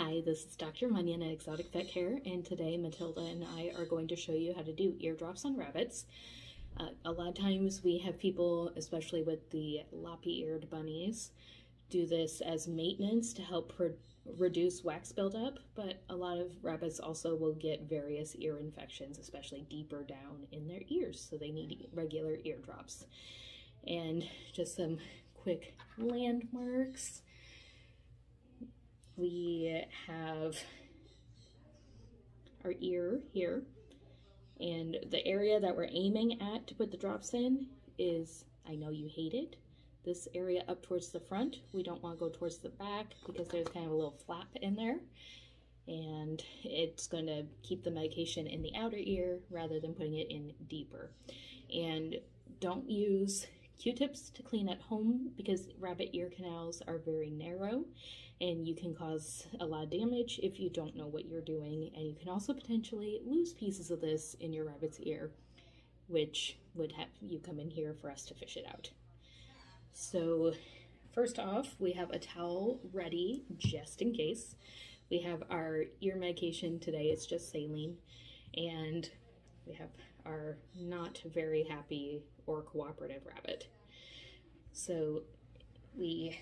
Hi, this is Dr. Munyon at Exotic Vet Care, and today Matilda and I are going to show you how to do eardrops on rabbits. Uh, a lot of times we have people, especially with the loppy-eared bunnies, do this as maintenance to help reduce wax buildup, but a lot of rabbits also will get various ear infections, especially deeper down in their ears, so they need regular eardrops. And just some quick landmarks we have our ear here. And the area that we're aiming at to put the drops in is, I know you hate it, this area up towards the front. We don't want to go towards the back because there's kind of a little flap in there. And it's going to keep the medication in the outer ear rather than putting it in deeper. And don't use Q-tips to clean at home because rabbit ear canals are very narrow and you can cause a lot of damage if you don't know what you're doing and you can also potentially lose pieces of this in your rabbit's ear which would have you come in here for us to fish it out. So first off we have a towel ready just in case. We have our ear medication today, it's just saline and we have are not very happy or cooperative rabbit. So we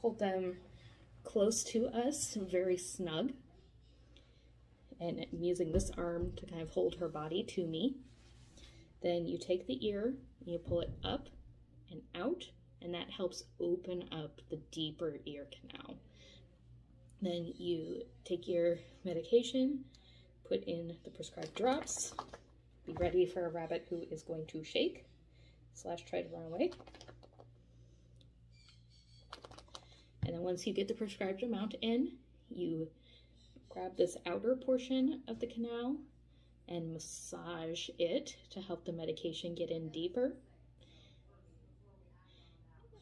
hold them close to us, very snug. And I'm using this arm to kind of hold her body to me. Then you take the ear, and you pull it up and out, and that helps open up the deeper ear canal. Then you take your medication, put in the prescribed drops, be ready for a rabbit who is going to shake slash try to run away. And then once you get the prescribed amount in, you grab this outer portion of the canal and massage it to help the medication get in deeper.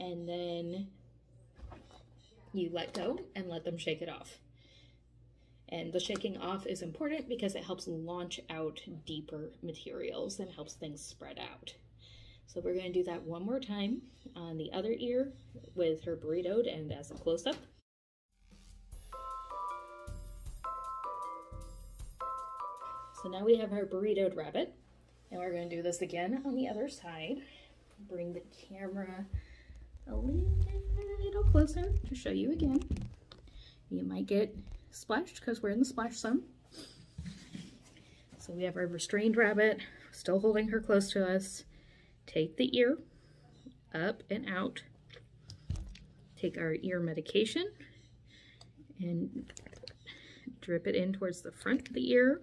And then you let go and let them shake it off. And the shaking off is important because it helps launch out deeper materials and helps things spread out. So we're going to do that one more time on the other ear with her burritoed and as a close-up. So now we have our burritoed rabbit and we're going to do this again on the other side. Bring the camera a little closer to show you again. You might get splashed because we're in the splash zone. So we have our restrained rabbit, still holding her close to us. Take the ear up and out. Take our ear medication and drip it in towards the front of the ear.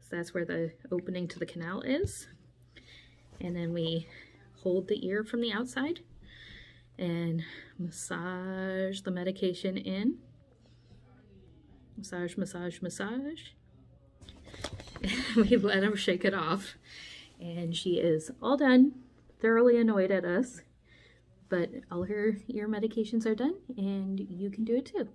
So that's where the opening to the canal is. And then we hold the ear from the outside and massage the medication in massage, massage, massage. we let him shake it off. And she is all done, thoroughly annoyed at us. But all her ear medications are done, and you can do it too.